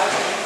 아,